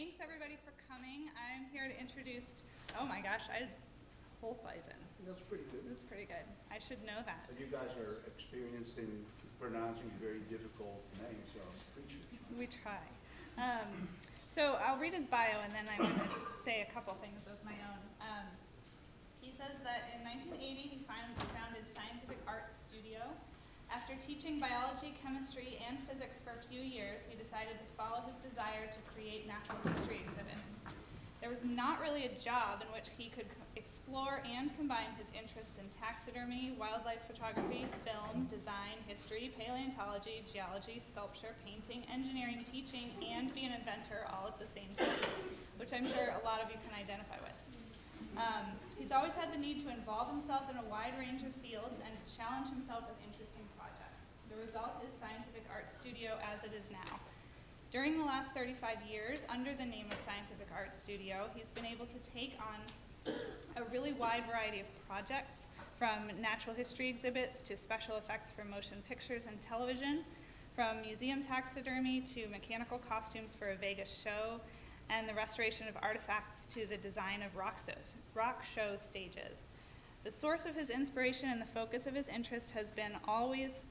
thanks everybody for coming. I'm here to introduce, oh my gosh, I, whole Holthuysen. That's pretty good. That's pretty good. I should know that. And you guys are experienced in pronouncing very difficult names, so. We try. Um, so I'll read his bio and then I'm going to say a couple things of my own. Um, he says that in 1980 he found- Art Studio. After teaching biology, chemistry, and physics for a few years, he decided to follow his desire to create natural history exhibits. There was not really a job in which he could explore and combine his interests in taxidermy, wildlife photography, film, design, history, paleontology, geology, sculpture, painting, engineering, teaching, and be an inventor all at the same time, which I'm sure a lot of you can identify with. Um, he's always had the need to involve himself in a wide range of fields and challenge himself with interesting. The result is Scientific Art Studio as it is now. During the last 35 years, under the name of Scientific Art Studio, he's been able to take on a really wide variety of projects, from natural history exhibits to special effects for motion pictures and television, from museum taxidermy to mechanical costumes for a Vegas show, and the restoration of artifacts to the design of rock, so- rock show stages. The source of his inspiration and the focus of his interest has been always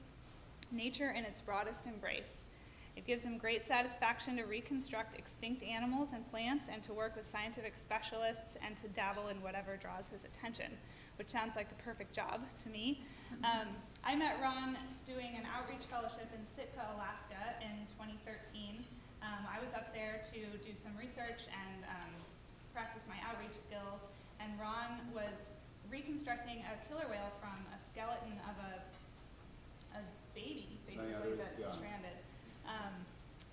nature in its broadest embrace. It gives him great satisfaction to reconstruct extinct animals and plants and to work with scientific specialists and to dabble in whatever draws his attention, which sounds like the perfect job to me. Um, I met Ron doing an outreach fellowship in Sitka, Alaska in 2013. Um, I was up there to do some research and um, practice my outreach skills, and Ron was reconstructing a killer whale from a skeleton of a, a baby, basically, that's yeah. stranded. Um,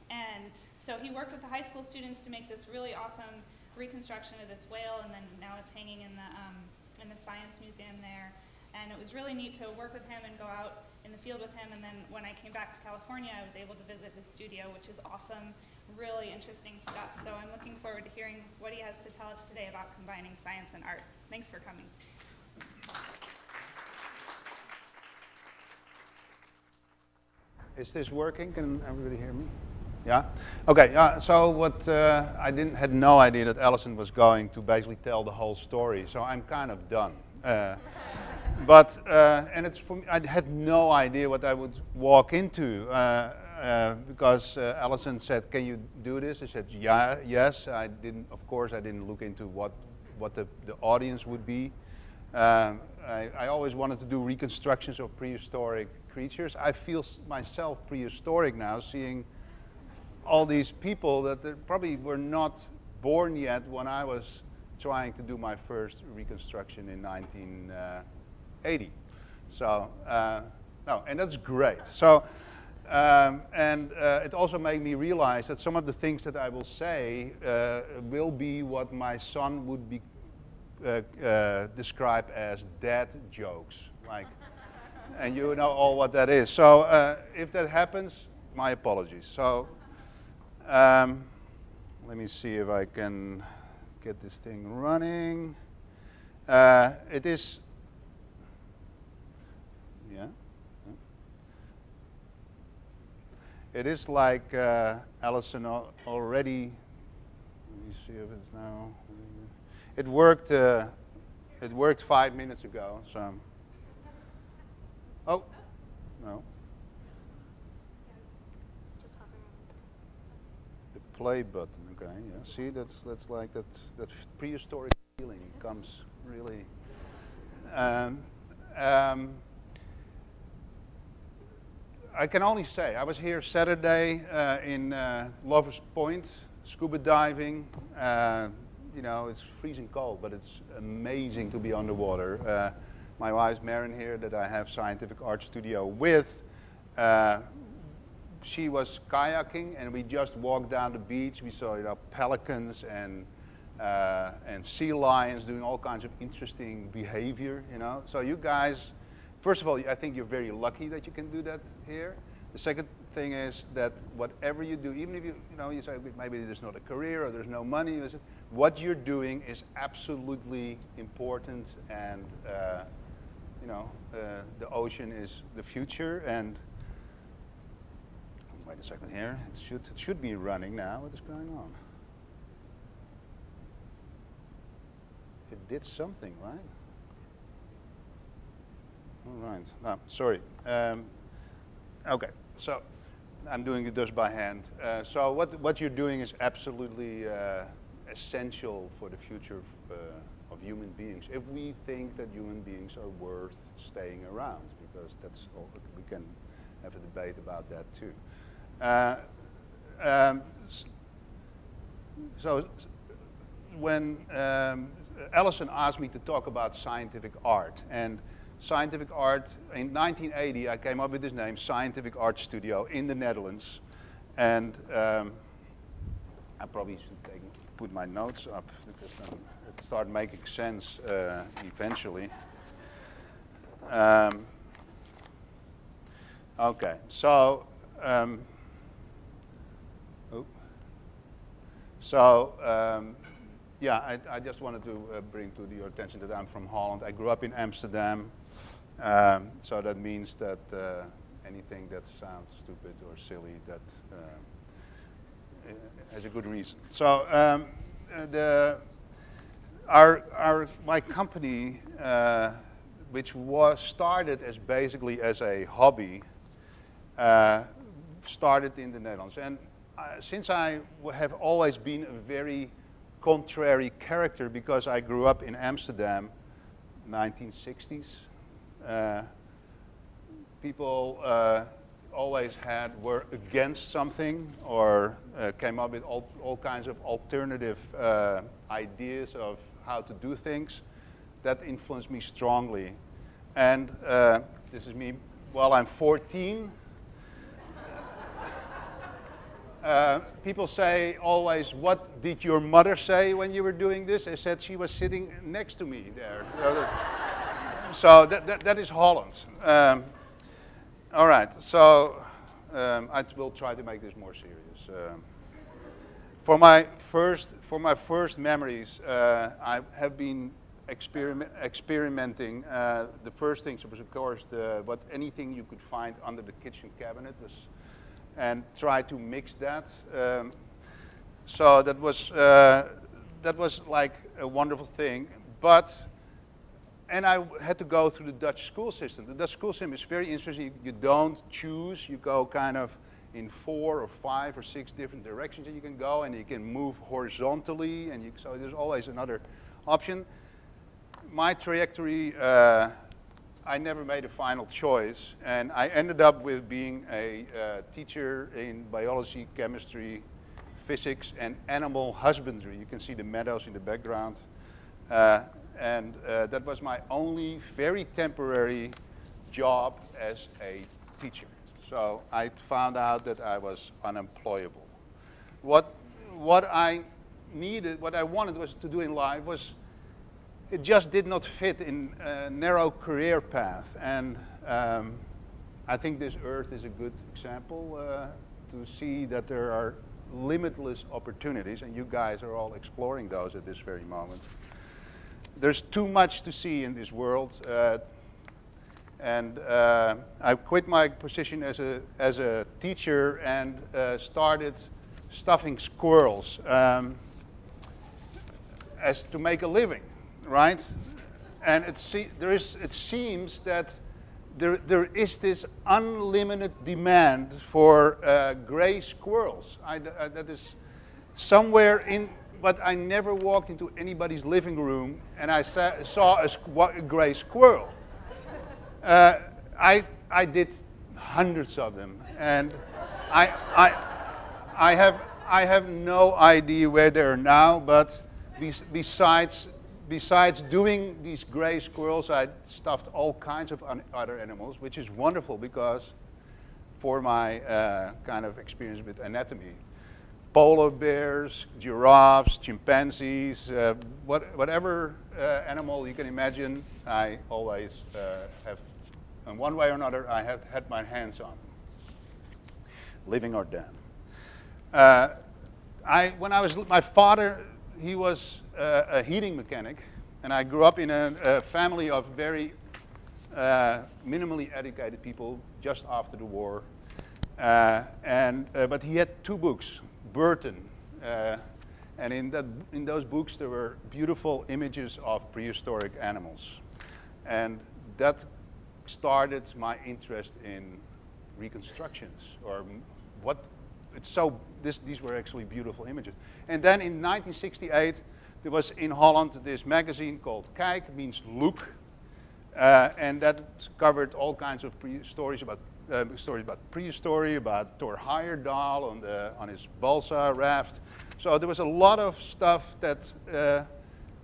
and so he worked with the high school students to make this really awesome reconstruction of this whale, and then now it's hanging in the, um, in the science museum there. And it was really neat to work with him and go out in the field with him. And then when I came back to California, I was able to visit his studio, which is awesome, really interesting stuff. So I'm looking forward to hearing what he has to tell us today about combining science and art. Thanks for coming. Is this working? Can everybody hear me? Yeah? Okay, yeah, so what, uh, I didn't, had no idea that Alison was going to basically tell the whole story, so I'm kind of done. Uh, but, uh, and it's for me, I had no idea what I would walk into, uh, uh, because uh, Alison said, can you do this? I said, yeah, yes. I didn't, of course, I didn't look into what, what the, the audience would be. Um, I, I always wanted to do reconstructions of prehistoric creatures. I feel myself prehistoric now, seeing all these people that probably were not born yet when I was trying to do my first reconstruction in 1980. So, uh, no, and that's great. So, um, and uh, it also made me realize that some of the things that I will say uh, will be what my son would be uh, uh, describe as dad jokes, like, and you know all what that is. So uh, if that happens, my apologies. So um, let me see if I can get this thing running. Uh, it is, yeah. It is like uh, Allison already. Let me see if it's now. It worked. Uh, it worked five minutes ago. So. Oh, no. The play button. Okay. Yeah. See, that's that's like that. That prehistoric feeling comes really. Um, um, I can only say, I was here Saturday uh, in uh, Lovers Point, scuba diving. Uh, you know, it's freezing cold, but it's amazing to be underwater. My wife's Marin here, that I have Scientific Art Studio with. Uh, she was kayaking, and we just walked down the beach. We saw, you know, pelicans and uh, and sea lions doing all kinds of interesting behavior. You know, so you guys First of all, I think you're very lucky that you can do that here. The second thing is that whatever you do, even if you, you know, you say maybe there's not a career or there's no money, what you're doing is absolutely important and, uh, you know, uh, the ocean is the future and oh, wait a second here, it should, it should be running now, what is going on? It did something, right? All right, no, sorry. Um, okay, so I'm doing it just by hand. Uh, so what, what you're doing is absolutely uh, essential for the future uh, of, human beings. If we think that human beings are worth staying around, because that's all, we can have a debate about that too. Uh, um, so when um, Allison asked me to talk about scientific art, and scientific art, in 1980 I came up with this name, Scientific Art Studio in the Netherlands, and um, I probably should take, put my notes up because it start making sense uh, eventually. Um, okay, so um, oh. so um, yeah, I, I, just wanted to uh, bring to your attention that I'm from Holland. I grew up in Amsterdam, um, so that means that uh, anything that sounds stupid or silly that uh, has a good reason. So um, uh, the our our my company uh, which was started as basically as a hobby, uh, started in the Netherlands. And uh, since I have always been a very contrary character because I grew up in Amsterdam, 1960s, uh, people uh, always had were against something or uh, came up with all, all kinds of alternative uh, ideas of how to do things that influenced me strongly. And uh, this is me while I'm 14. Uh, people say always, what did your mother say when you were doing this? I said she was sitting next to me there. so that, that, that is Holland. Um, all right, so um, I will try to make this more serious. Um, for my first, for my first memories, uh, I have been experiment, experimenting. Uh, the first things was, of course, the, what anything you could find under the kitchen cabinet was, and try to mix that. Um, so that was uh, that was like a wonderful thing, but. And I had to go through the Dutch school system. The Dutch school system is very interesting. You, you don't choose. You go kind of in four or five or six different directions that you can go, and you can move horizontally. And you, so there's always another option my trajectory, uh, I never made a final choice, and I ended up with being a uh, teacher in biology, chemistry, physics, and animal husbandry. You can see the meadows in the background. Uh, and uh, that was my only very temporary job as a teacher. So I found out that I was unemployable. What, what I needed, what I wanted was to do in life was it just did not fit in a narrow career path. And um, I think this Earth is a good example uh, to see that there are limitless opportunities, and you guys are all exploring those at this very moment. There's too much to see in this world. Uh, and uh, I quit my position as a, as a teacher and uh, started stuffing squirrels um, as to make a living right? And it, see, there is, it seems that there, there is this unlimited demand for uh, gray squirrels. I, uh, that is somewhere in, but I never walked into anybody's living room and I sa saw a, a, gray squirrel. Uh, I, I did hundreds of them, and I, I, I, have, I have no idea where they are now, but besides besides doing these gray squirrels, I stuffed all kinds of other animals, which is wonderful because for my uh, kind of experience with anatomy, polar bears, giraffes, chimpanzees, uh, what, whatever uh, animal you can imagine, I always uh, have, in one way or another, I have had my hands on, them, living or dead. Uh, I, when I was, my father, he was uh, a heating mechanic, and I grew up in a, a family of very uh, minimally educated people just after the war. Uh, and, uh, but he had two books, Burton. Uh, And in, that, in those books, there were beautiful images of prehistoric animals. And that started my interest in reconstructions or what it's so this, these were actually beautiful images. And then in 1968 there was in holland this magazine called kijk means look uh, and that covered all kinds of stories about uh, stories about prehistory about thor heyerdahl on, the, on his balsa raft. So there was a lot of stuff that uh,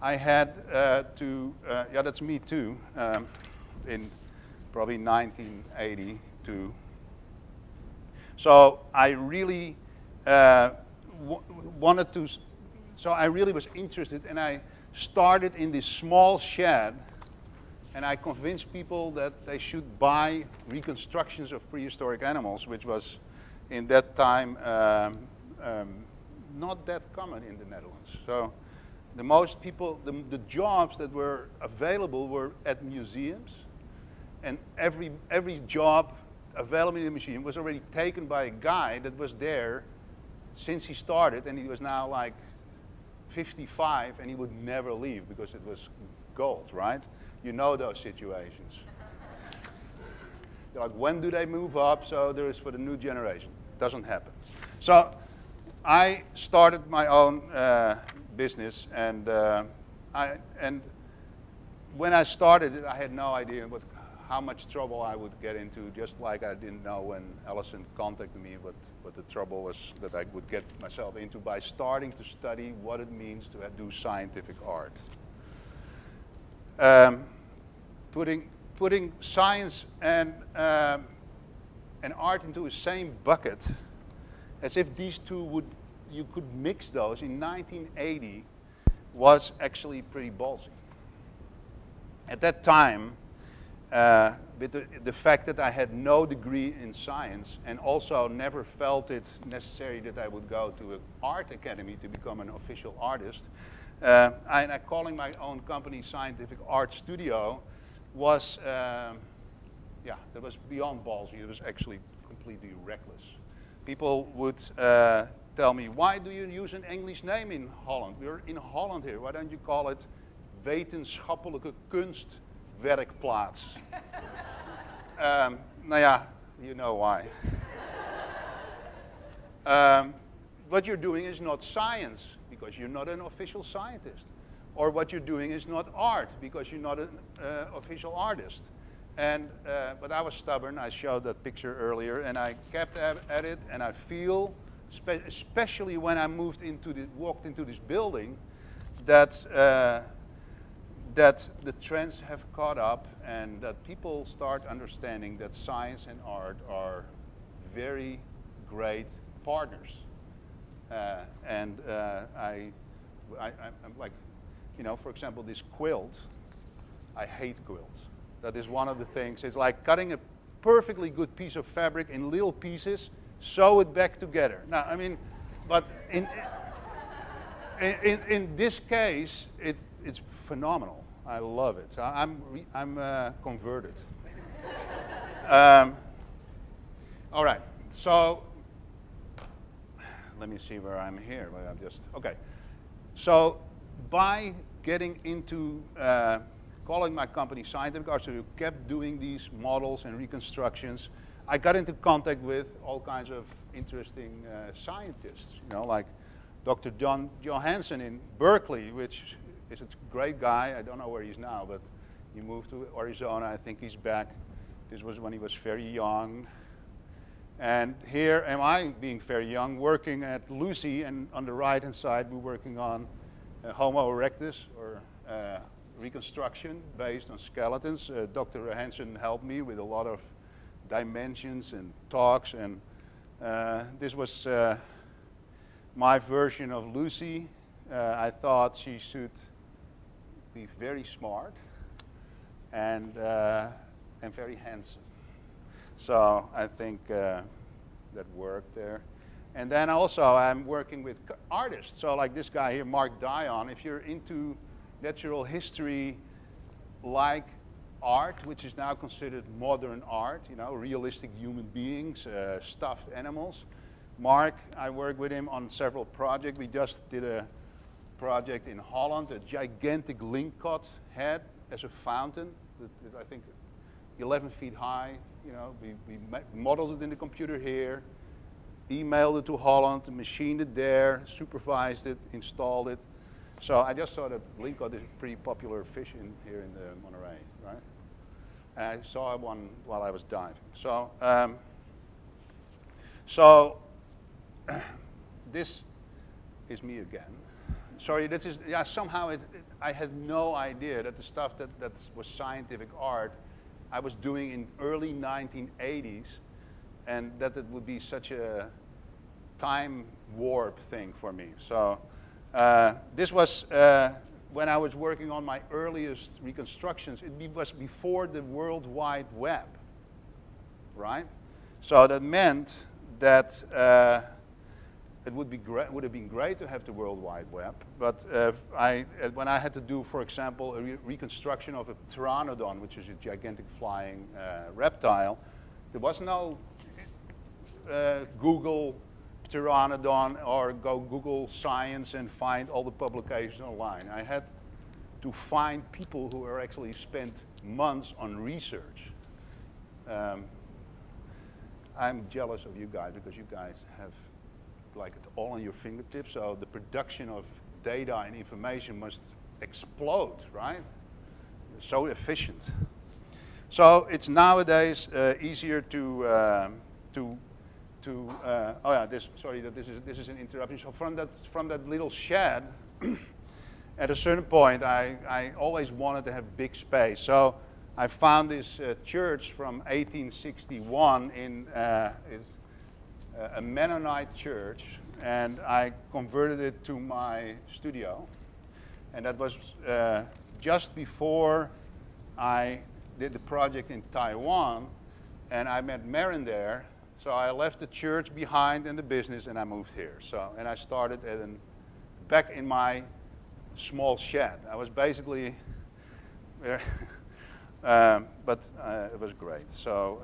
i had uh, to uh, yeah that's me too um, in probably 1982. So I really uh, wanted to, so I really was interested and I started in this small shed and I convinced people that they should buy reconstructions of prehistoric animals, which was in that time um, um, not that common in the Netherlands. So the most people, the, the jobs that were available were at museums and every, every job available in the machine was already taken by a guy that was there since he started, and he was now like 55, and he would never leave because it was gold, right? You know those situations. like, when do they move up? So there is for the new generation. Doesn't happen. So I started my own uh, business, and uh, I and when I started it, I had no idea what how much trouble I would get into, just like I didn't know when Allison contacted me what, what the trouble was that I would get myself into by starting to study what it means to do scientific art. Um, putting, putting science and, um, and art into the same bucket, as if these two would, you could mix those in 1980 was actually pretty ballsy. At that time, uh, with the, fact that I had no degree in science and also never felt it necessary that I would go to an art academy to become an official artist, uh, and I, calling my own company Scientific Art Studio was, um, yeah, that was beyond ballsy. It was actually completely reckless. People would uh, tell me, why do you use an English name in Holland? We're in Holland here. Why don't you call it wetenschappelijke kunst werkplaats. um, nou ja, you know why. um, what you're doing is not science because you're not an official scientist. Or what you're doing is not art because you're not an uh, official artist. And, uh, but I was stubborn. I showed that picture earlier, and I kept at, at it. And I feel, spe especially when I moved into the, walked into this building, that uh, that the trends have caught up and that people start understanding that science and art are very great partners. Uh, and uh, I, I, am like, you know, for example, this quilt, I hate quilts. That is one of the things. It's like cutting a perfectly good piece of fabric in little pieces, sew it back together. Now, I mean, but in, in, in, in this case, it, it's phenomenal. I love it. I'm, I'm uh, converted. um, all right, so let me see where I'm here. I'm just, okay. So by getting into uh, calling my company Scientific Art, so you kept doing these models and reconstructions, I got into contact with all kinds of interesting uh, scientists, you know, like Dr. Don Johanson in Berkeley, which He's a great guy. I don't know where he's now, but he moved to Arizona. I think he's back. This was when he was very young. And here am I being very young, working at Lucy, and on the right-hand side, we're working on uh, Homo erectus, or uh, reconstruction based on skeletons. Uh, Dr. Hansen helped me with a lot of dimensions and talks, and uh, this was uh, my version of Lucy. Uh, I thought she should be very smart and, uh, and very handsome. So I think uh, that worked there. And then also I'm working with artists. So like this guy here, Mark Dion, if you're into natural history like art, which is now considered modern art, you know, realistic human beings, uh, stuffed animals. Mark, I work with him on several projects. We just did a project in Holland, a gigantic Lingcod head as a fountain, that is, I think 11 feet high. You know, we, we modeled it in the computer here, emailed it to Holland, machined it there, supervised it, installed it. So I just saw that Lingcod is a pretty popular fish in, here in the Monterey, right? And I saw one while I was diving. So, um, so this is me again. Sorry, this is, yeah, somehow it, it, I had no idea that the stuff that, that was scientific art I was doing in early 1980s and that it would be such a time warp thing for me. So uh, this was uh, when I was working on my earliest reconstructions. It was before the World Wide Web, right? So that meant that uh, it would, be would have been great to have the World Wide Web, but uh, I, uh, when I had to do, for example, a re reconstruction of a pteranodon, which is a gigantic flying uh, reptile, there was no uh, Google pteranodon or go Google science and find all the publications online. I had to find people who are actually spent months on research. Um, I'm jealous of you guys because you guys have like all on your fingertips. So the production of data and information must explode, right? So efficient. So it's nowadays uh, easier to uh, to to uh, oh yeah this sorry that this is this is an interruption. So from that from that little shed, at a certain point I I always wanted to have big space. So I found this uh, church from 1861 in uh, a Mennonite church, and I converted it to my studio. And that was uh, just before I did the project in Taiwan, and I met Maren there. So I left the church behind and the business, and I moved here. So, and I started at an, back in my small shed. I was basically, um, but uh, it was great. So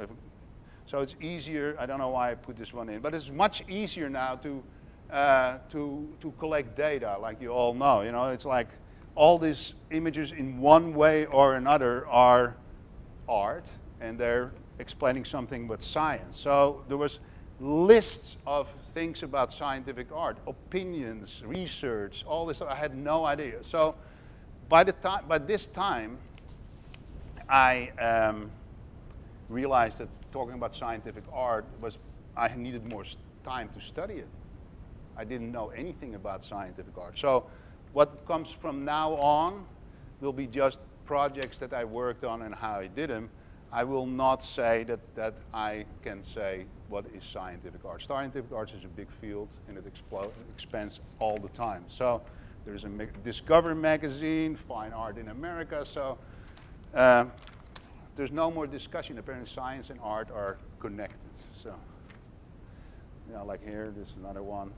so it's easier, I don't know why I put this one in, but it's much easier now to, uh, to, to collect data, like you all know. You know, it's like all these images in one way or another are art, and they're explaining something with science. So there was lists of things about scientific art, opinions, research, all this. I had no idea. So by the time, by this time, I um, realized that talking about scientific art was I needed more time to study it. I didn't know anything about scientific art. So what comes from now on will be just projects that I worked on and how I did them. I will not say that, that I can say what is scientific art. Scientific art is a big field and it expands all the time. So there's a Discover magazine, Fine Art in America. So uh, there's no more discussion. Apparently science and art are connected. So, yeah, like here, this is another one.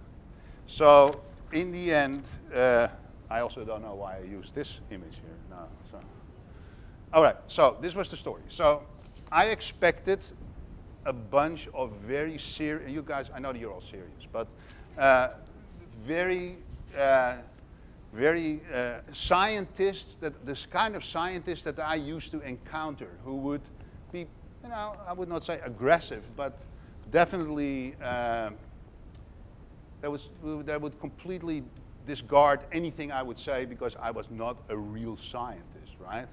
So in the end, uh, I also don't know why I used this image here. No, so. All right, so this was the story. So I expected a bunch of very serious, you guys, I know you're all serious, but uh, very uh, very uh, scientists, that this kind of scientists that I used to encounter who would be, you know, I would not say aggressive, but definitely uh, that, was, that would completely discard anything I would say because I was not a real scientist, right?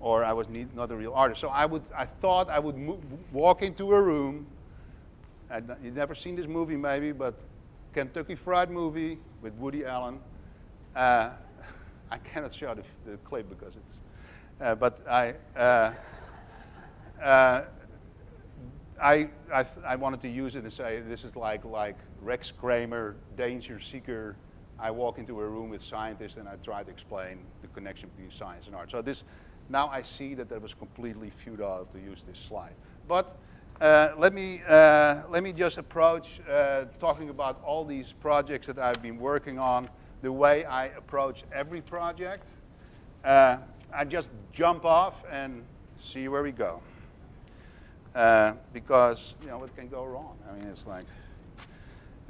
Or I was not a real artist. So I, would, I thought I would move, walk into a room, and you've never seen this movie maybe, but Kentucky Fried Movie with Woody Allen, uh, I cannot show the, the clip because it's, uh, but I, uh, uh, I, I, I, wanted to use it and say this is like, like Rex Kramer, danger seeker. I walk into a room with scientists and I try to explain the connection between science and art. So this, now I see that that was completely futile to use this slide. But uh, let, me, uh, let me just approach uh, talking about all these projects that I've been working on the way I approach every project. Uh, I just jump off and see where we go. Uh, because, you know, what can go wrong? I mean, it's like,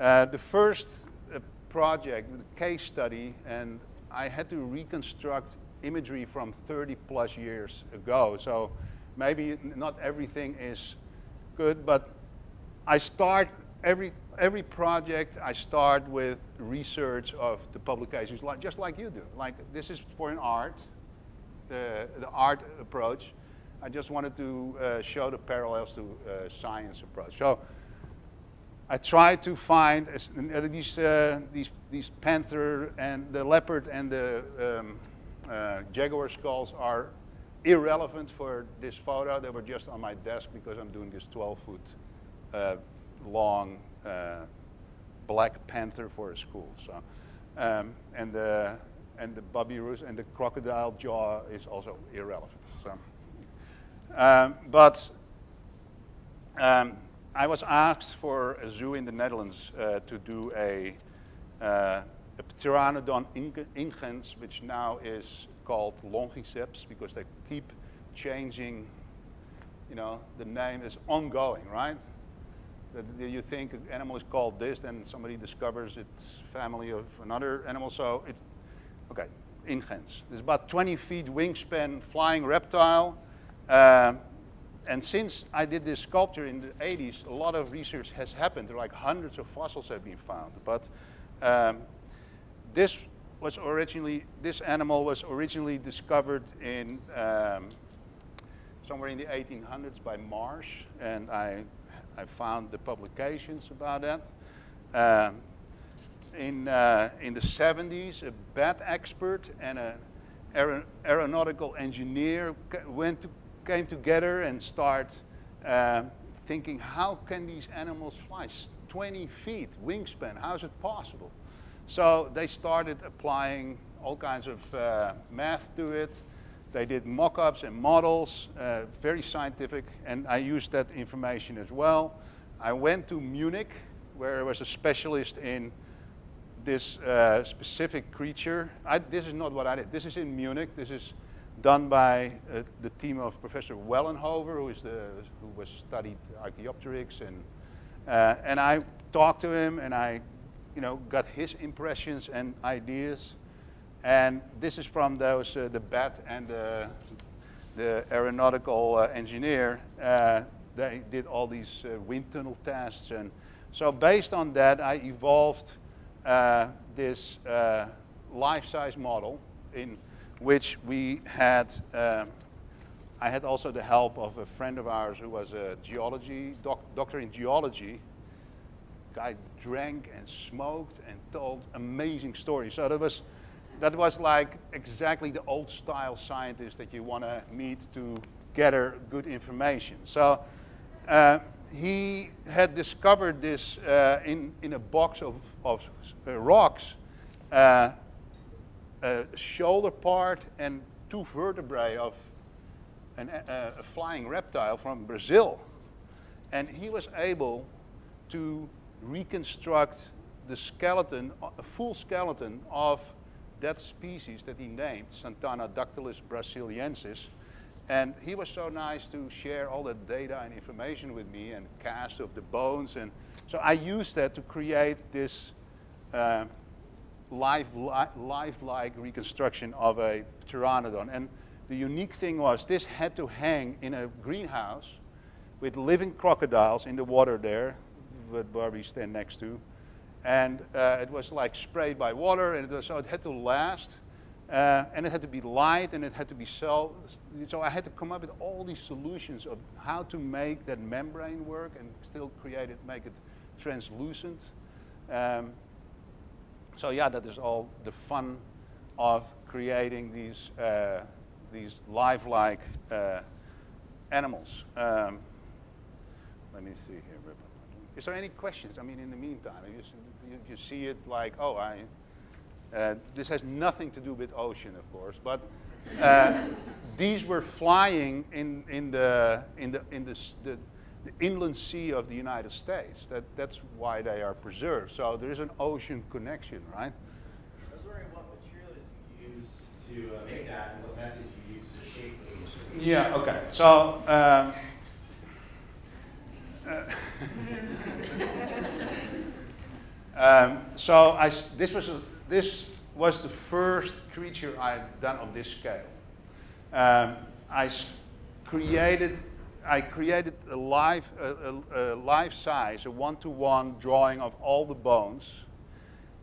uh, the first uh, project, the case study, and I had to reconstruct imagery from 30 plus years ago. So maybe not everything is good, but I start every, every project, I start with research of the publications, just like you do. Like this is for an art, the, the art approach. I just wanted to uh, show the parallels to uh, science approach. So I tried to find uh, these, uh, these, these panther and the leopard and the um, uh, jaguar skulls are irrelevant for this photo. They were just on my desk because I'm doing this 12 foot uh, long uh, black panther for a school. So, um, and the and the babirusa and the crocodile jaw is also irrelevant. So, um, but um, I was asked for a zoo in the Netherlands uh, to do a, uh, a Pteranodon ingens, which now is called Longiceps because they keep changing, you know, the name is ongoing, right? That you think an animal is called this, then somebody discovers it's family of another animal. So it's, okay, ingens. It's about 20 feet wingspan flying reptile. Uh, and since I did this sculpture in the 80s, a lot of research has happened. There are like hundreds of fossils have been found. But um, this was originally, this animal was originally discovered in um, somewhere in the 1800s by Marsh, and I, I found the publications about that. Um, in, uh, in the 70s, a bat expert and an aeronautical engineer went to came together and start uh, thinking, how can these animals fly? 20 feet wingspan, how is it possible? So they started applying all kinds of uh, math to it. They did mock-ups and models, uh, very scientific, and I used that information as well. I went to Munich, where I was a specialist in this uh, specific creature. I, this is not what I did. This is in Munich. This is done by uh, the team of Professor Wellnhofer, who, is the, who was studied Archaeopteryx. And, uh, and I talked to him and I you know, got his impressions and ideas. And this is from those, uh, the bat and the, the aeronautical uh, engineer. Uh, they did all these uh, wind tunnel tests. And so based on that, I evolved this life-size model in which we had, I had also the help of a friend of ours who was a geology, doc, doctor in geology. Guy drank and smoked and told amazing stories. So that was, that was like exactly the old style scientist that you want to meet to gather good information. So uh, he had discovered this uh, in, in a box of, of uh, rocks uh, a shoulder part and two vertebrae of an, a, a flying reptile from Brazil. And he was able to reconstruct the skeleton, a full skeleton of that species that he named, Santanadactylus brasiliensis. And he was so nice to share all that data and information with me and cast of the bones. And so I used that to create this uh, life, lifelike reconstruction of a pteranodon. And the unique thing was this had to hang in a greenhouse with living crocodiles in the water there, where Barbie stand next to. And uh, it was like sprayed by water, and it was, so it had to last. Uh, and it had to be light, and it had to be so. So I had to come up with all these solutions of how to make that membrane work and still create it, make it translucent. Um, so yeah, that is all the fun of creating these, uh, these lifelike uh, animals. Um, let me see here. Is there any questions? I mean, in the meantime, you, you, see it like, oh, I, uh, this has nothing to do with ocean, of course, but uh, these were flying in, in, the, in, the, in the, the, the inland sea of the United States. That, that's why they are preserved. So there is an ocean connection, right? I was wondering what materials you use to uh, make that and what methods you use to shape the Yeah, okay. So, um, uh, um, so I, this was a, this was the first creature I've done of this scale. Um, I created, I created a life, a, a, a life size, a one-to-one drawing of all the bones.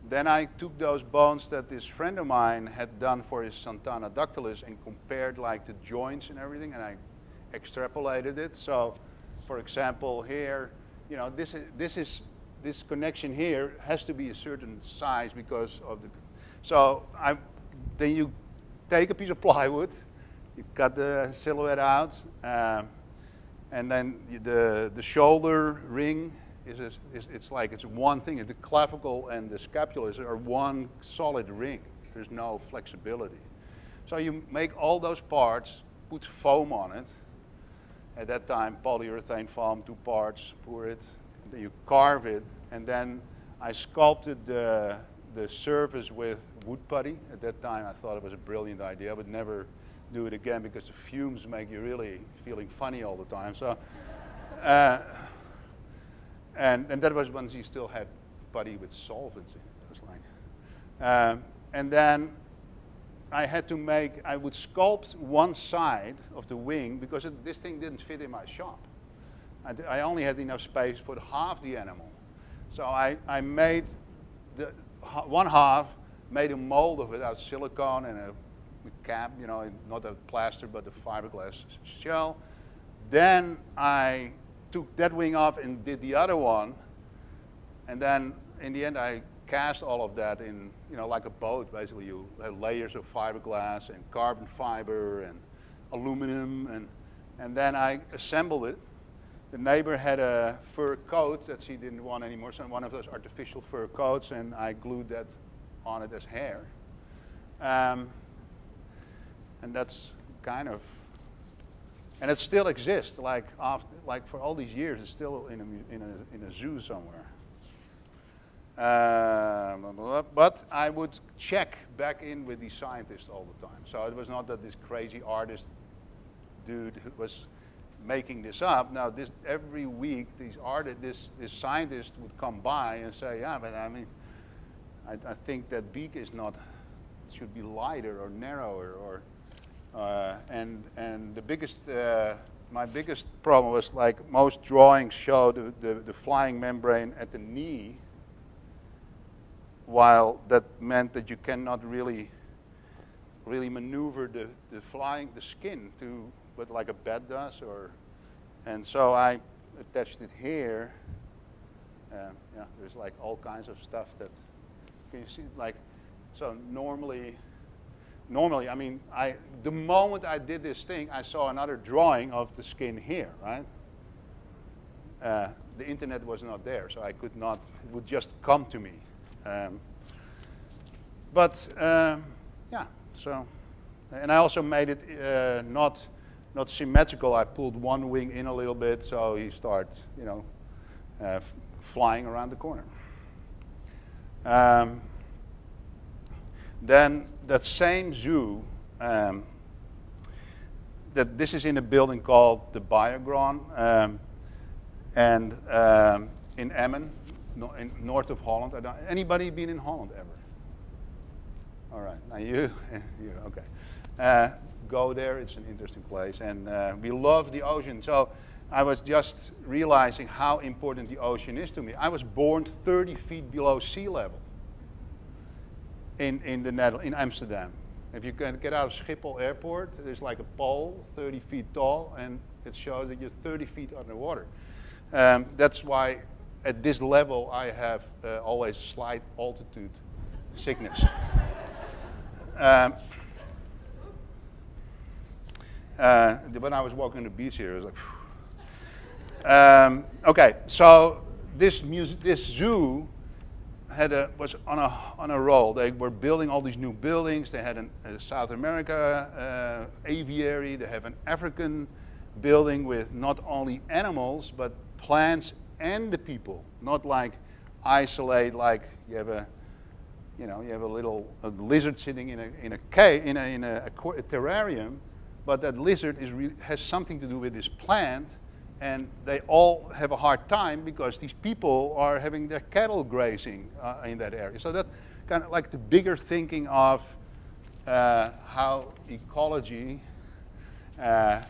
Then I took those bones that this friend of mine had done for his Santanadactylus and compared like the joints and everything, and I extrapolated it. So, for example, here, you know, this is, this is this connection here has to be a certain size because of the. So I, then you take a piece of plywood, you cut the silhouette out, um, and then the the shoulder ring is, a, is it's like it's one thing. The clavicle and the scapula are one solid ring. There's no flexibility. So you make all those parts, put foam on it. At that time, polyurethane foam, two parts, pour it, you carve it, and then I sculpted the, the surface with wood putty. At that time, I thought it was a brilliant idea. I would never do it again because the fumes make you really feeling funny all the time. So, uh, and, and that was when you still had putty with solvents in it. It was like, um, and then I had to make, I would sculpt one side of the wing because it, this thing didn't fit in my shop. I, I only had enough space for half the animal. So I, I made the one half, made a mold of it out of silicone and a cap, you know, not a plaster, but a fiberglass shell. Then I took that wing off and did the other one. And then in the end, I cast all of that in, you know, like a boat. Basically, you have layers of fiberglass and carbon fiber and aluminum. And, and then I assembled it the neighbor had a fur coat that she didn't want anymore, so one of those artificial fur coats, and I glued that on it as hair. Um, and that's kind of, and it still exists. Like after, like for all these years, it's still in a in a in a zoo somewhere. Um, but I would check back in with the scientists all the time. So it was not that this crazy artist dude who was making this up. Now, this, every week, these artists, this, this scientist would come by and say, yeah, but I mean, I, I think that beak is not, should be lighter or narrower or, uh, and, and the biggest, uh, my biggest problem was like most drawings show the, the, the flying membrane at the knee, while that meant that you cannot really really maneuver the, the flying the skin to what like a bed does, or and so I attached it here. Yeah, there's like all kinds of stuff that can you see like so normally normally I mean I the moment I did this thing I saw another drawing of the skin here right uh, the internet was not there so I could not it would just come to me um, but um, yeah so and I also made it uh, not not symmetrical. I pulled one wing in a little bit so he starts, you know, uh, flying around the corner. Um, then that same zoo, um, that this is in a building called the Biochron, um, and um, in Emmen, no, in north of Holland. anybody been in Holland ever? All right, now you, you okay. Uh, go there. It's an interesting place. And uh, we love the ocean. So I was just realizing how important the ocean is to me. I was born 30 feet below sea level in, in, the Netherlands, in Amsterdam. If you can get out of Schiphol Airport, there's like a pole 30 feet tall, and it shows that you're 30 feet underwater. Um, that's why at this level I have uh, always slight altitude sickness. um, uh, when I was walking the beach here, it was like, um, okay, so this, this zoo had a, was on a, on a roll. They were building all these new buildings. They had an, a South America uh, aviary. They have an African building with not only animals, but plants and the people. Not like isolate, like you have a, you know, you have a little a lizard sitting in a, in a cave, in a, in a, a terrarium but that lizard has something to do with this plant, and they all have a hard time because these people are having their cattle grazing uh, in that area. So that kind of like the bigger thinking of uh, how ecology, uh,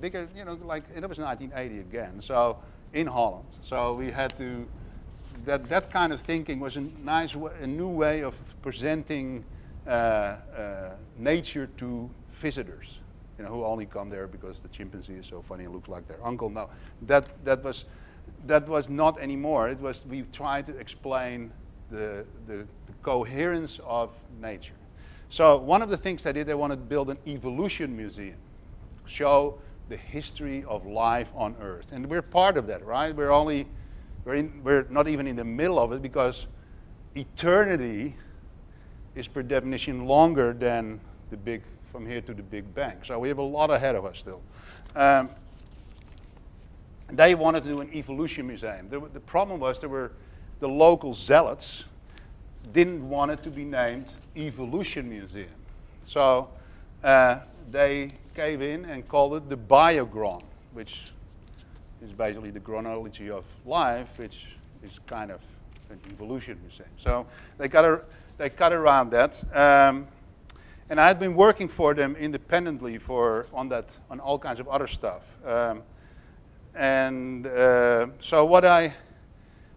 bigger, you know, like it was 1980 again. So in Holland, so we had to. That that kind of thinking was a nice, a new way of presenting uh, uh, nature to visitors. You know, who only come there because the chimpanzee is so funny and looks like their uncle. No, that that was that was not anymore. It was we tried to explain the, the, the coherence of nature. So one of the things they did, they wanted to build an evolution museum, show the history of life on Earth, and we're part of that, right? We're only we're, in, we're not even in the middle of it because eternity is per definition longer than the big from here to the Big Bang. So we have a lot ahead of us still. Um, they wanted to do an evolution museum. The, the problem was there were the local zealots didn't want it to be named Evolution Museum. So uh, they gave in and called it the Biochron, which is basically the chronology of life, which is kind of an evolution museum. So they got, a, they cut around that. Um, and I had been working for them independently for, on, that, on all kinds of other stuff. Um, and uh, so what I,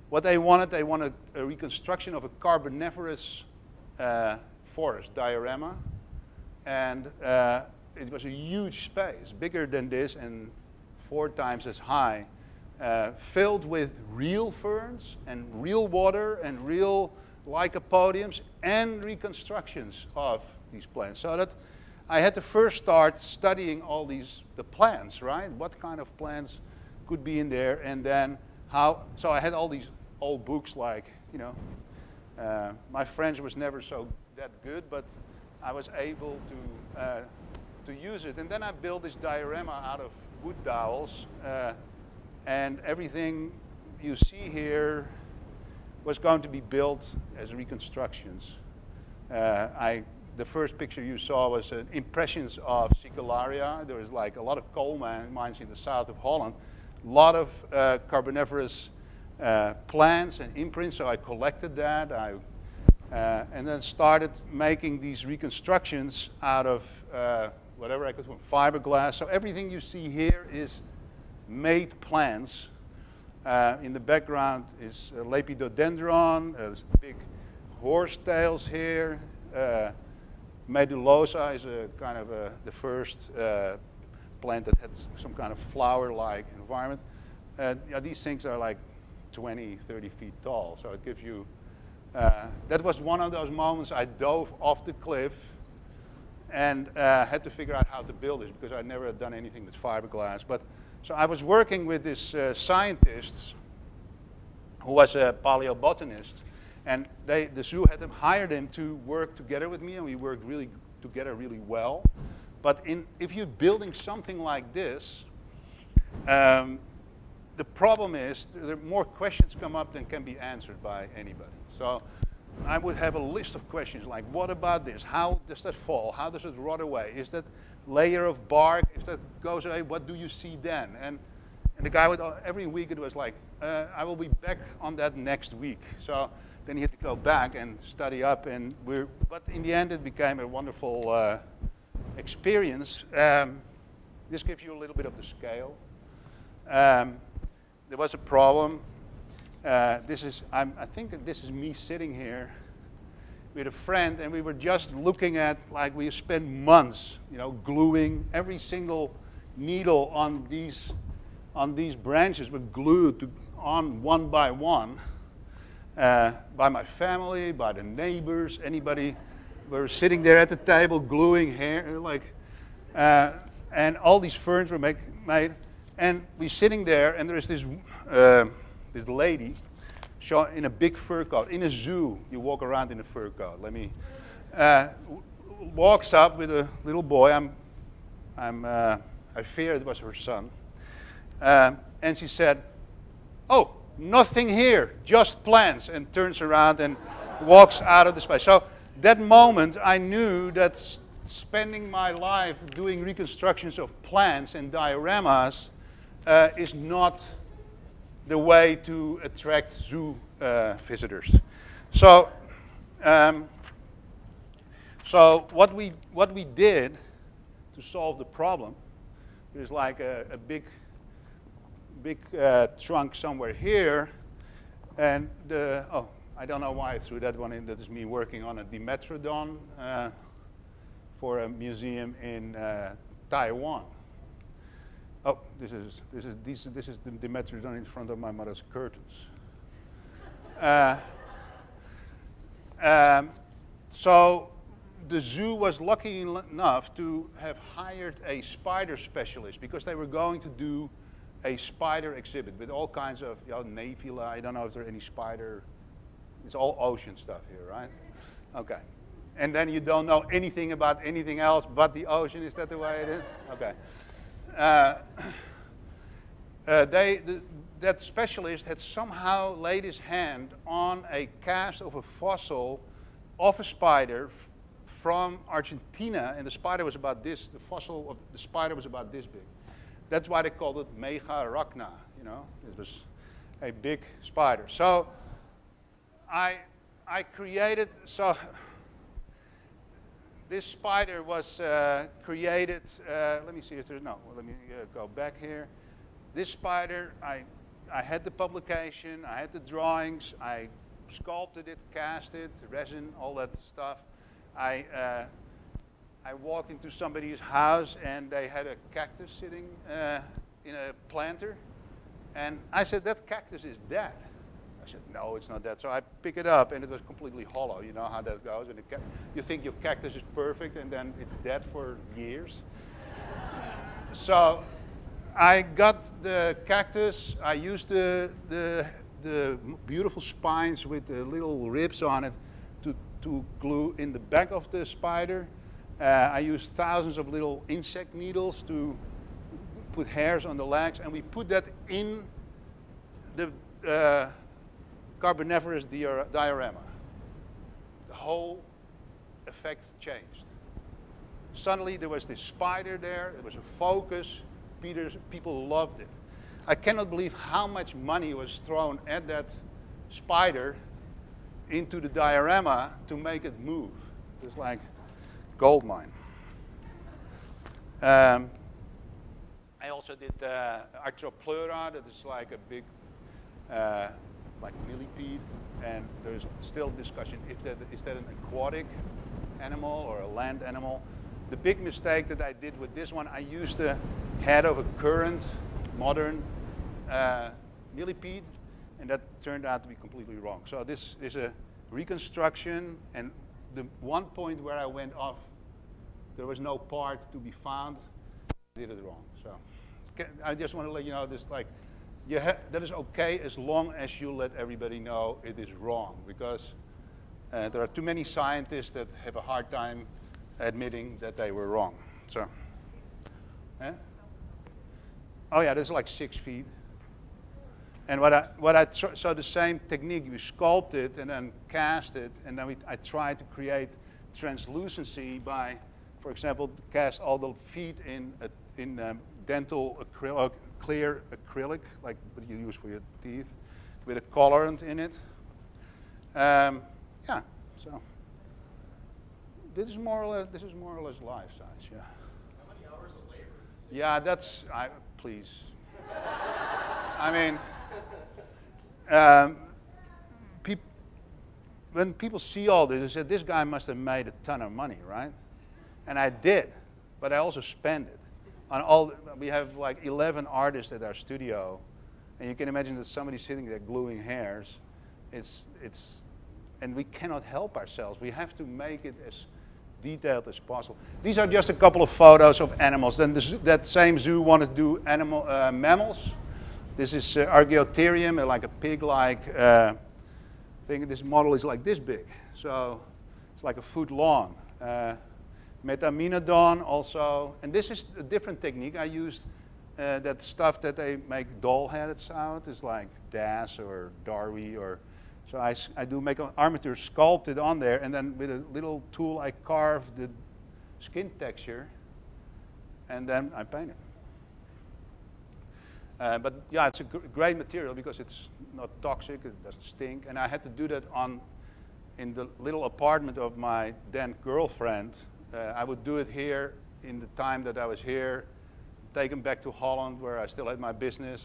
what they wanted, they wanted a reconstruction of a carboniferous uh, forest diorama, and uh, it was a huge space, bigger than this and four times as high, uh, filled with real ferns and real water and real lycopodiums and reconstructions of these plants. So that I had to first start studying all these the plants, right? What kind of plants could be in there, and then how. So I had all these old books, like you know, uh, my French was never so that good, but I was able to uh, to use it, and then I built this diorama out of wood dowels, uh, and everything you see here was going to be built as reconstructions. Uh, I the first picture you saw was uh, impressions of Sigillaria. There was like a lot of coal mine, mines in the south of Holland, a lot of uh, carboniferous uh, plants and imprints. So I collected that. I uh, and then started making these reconstructions out of uh, whatever I could fiberglass. So everything you see here is made plants. Uh, in the background is lepidodendron, uh, big horsetails here. Uh, Medullosa is a kind of a, the first uh, plant that had some kind of flower-like environment. Uh, yeah, these things are like 20, 30 feet tall, so it gives you. Uh, that was one of those moments I dove off the cliff and uh, had to figure out how to build this because I'd never had done anything with fiberglass. But so I was working with this uh, scientist who was a paleobotanist, and they, the zoo had them hired him to work together with me, and we worked really together really well. But in, if you're building something like this, um, the problem is there are more questions come up than can be answered by anybody. So I would have a list of questions like, what about this? How does that fall? How does it rot away? Is that layer of bark, if that goes away, what do you see then? And, and the guy would, every week it was like, uh, I will be back on that next week. So then he had to go back and study up. And we're, but in the end, it became a wonderful uh, experience. Um, this gives you a little bit of the scale. Um, there was a problem. Uh, this is, I'm, I think this is me sitting here with a friend, and we were just looking at, like, we spent months, you know, gluing every single needle on these, on these branches were glued to, on one by one uh, by my family, by the neighbors, anybody. We were sitting there at the table gluing hair, like, uh, and all these ferns were make, made. And we're sitting there, and there's this, uh, this lady in a big fur coat. In a zoo, you walk around in a fur coat. Let me, uh, walks up with a little boy. I'm, I'm, uh, I fear it was her son. Um, and she said, Oh, nothing here, just plants, and turns around and walks out of the space. So that moment, I knew that spending my life doing reconstructions of plants and dioramas uh, is not the way to attract zoo uh, visitors. So Um, so what we, what we did to solve the problem, is like a, a big, big uh, trunk somewhere here, and the, oh, I don't know why I threw that one in. That is me working on a Dimetrodon uh, for a museum in uh, Taiwan. Oh, this is, this is, this, this is the Dimetrodon in front of my mother's curtains. Uh, um, so the zoo was lucky enough to have hired a spider specialist because they were going to do a spider exhibit with all kinds of you know, Nephila. I don't know if there are any spider. It's all ocean stuff here, right? Okay. And then you don't know anything about anything else but the ocean. Is that the way it is? Okay. Uh, uh, they, the, that specialist had somehow laid his hand on a cast of a fossil of a spider from Argentina, and the spider was about this, the fossil of the spider was about this big. That's why they called it Megarachna, you know, it was a big spider. So I, I created, so this spider was uh, created, uh, let me see if there's, no, let me uh, go back here. This spider, I, I had the publication, I had the drawings, I sculpted it, cast it, resin, all that stuff. I, uh, I walked into somebody's house and they had a cactus sitting uh, in a planter. And I said, that cactus is dead. I said, no, it's not dead. So I pick it up and it was completely hollow. You know how that goes. And you think your cactus is perfect and then it's dead for years. so I got the cactus. I used the, the, the beautiful spines with the little ribs on it to glue in the back of the spider. Uh, I used thousands of little insect needles to put hairs on the legs, and we put that in the uh, carboniferous diorama. The whole effect changed. Suddenly there was this spider there, there was a focus, Peter's, people loved it. I cannot believe how much money was thrown at that spider into the diorama to make it move. It's like gold mine. Um, I also did uh, Arthropleura, that is like a big, uh, like millipede, and there's still discussion if that is that an aquatic animal or a land animal. The big mistake that I did with this one, I used the head of a current modern uh, millipede and that turned out to be completely wrong. So this is a reconstruction, and the one point where I went off, there was no part to be found. I did it wrong. So I just want to let you know this, like, that is okay as long as you let everybody know it is wrong, because uh, there are too many scientists that have a hard time admitting that they were wrong. So, oh yeah, this is like six feet. And what I, what I so the same technique, we sculpt it and then cast it, and then we, I try to create translucency by, for example, cast all the feet in, in um, dental acrylic, clear acrylic, like what you use for your teeth, with a colorant in it. Um, yeah, so this is more or less this is more or less life size. Yeah. How many hours of labor? Yeah, that's I please. I mean. Um, peop when people see all this, they say, this guy must have made a ton of money, right? And I did, but I also spent it. On all, we have like 11 artists at our studio, and you can imagine that somebody sitting there gluing hairs. It's, it's, and we cannot help ourselves. We have to make it as detailed as possible. These are just a couple of photos of animals. Then the, that same zoo wanted to do animal, uh, mammals. This is uh, like a pig-like uh, thing. This model is like this big, so it's like a foot long. Uh, Metamynodon also, and this is a different technique. I used uh, that stuff that they make doll heads out. It's like DAS or DARWI or, so I, I do make an armature sculpted on there, and then with a little tool I carve the skin texture, and then I paint it. Uh, but yeah, it's a gr great material because it's not toxic, it doesn't stink. And I had to do that on in the little apartment of my then girlfriend. Uh, I would do it here in the time that I was here, take them back to Holland where I still had my business.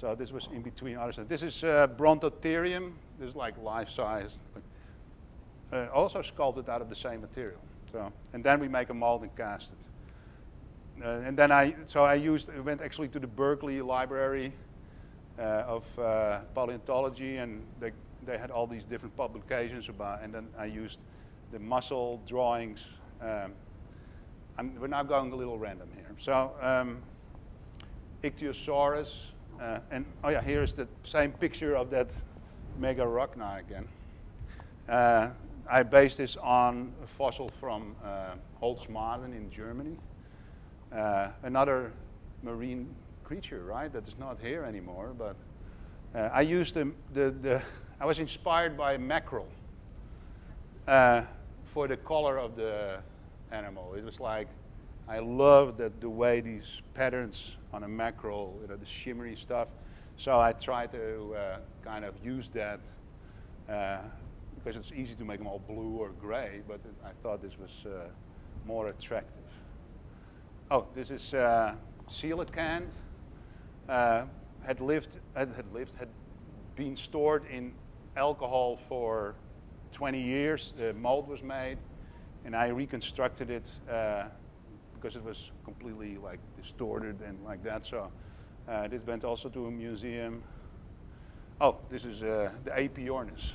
So this was in between other stuff. This is uh, Brontotherium. This is like life-size. Uh, also sculpted out of the same material. So, and then we make a mold and cast it. Uh, and then I, so I used, went actually to the Berkeley Library uh, of uh, Paleontology, and they, they had all these different publications about, and then I used the muscle drawings. Um, we're now going a little random here. So, um, Ichthyosaurus, uh, and oh yeah, here's the same picture of that mega Megarachna again. Uh, I based this on a fossil from uh, Holzmaden in Germany. Uh, another marine creature, right, that is not here anymore, but uh, I used the, the, the, I was inspired by mackerel uh, for the color of the animal. It was like, I loved that the way these patterns on a mackerel, you know, the shimmery stuff. So I tried to uh, kind of use that uh, because it's easy to make them all blue or gray, but I thought this was uh, more attractive. Oh, this is uh, coelacanth. Uh, had lived, had, had lived, had been stored in alcohol for 20 years. The mold was made, and I reconstructed it uh, because it was completely like distorted and like that. So uh, this went also to a museum. Oh, this is uh, the Aepyornis.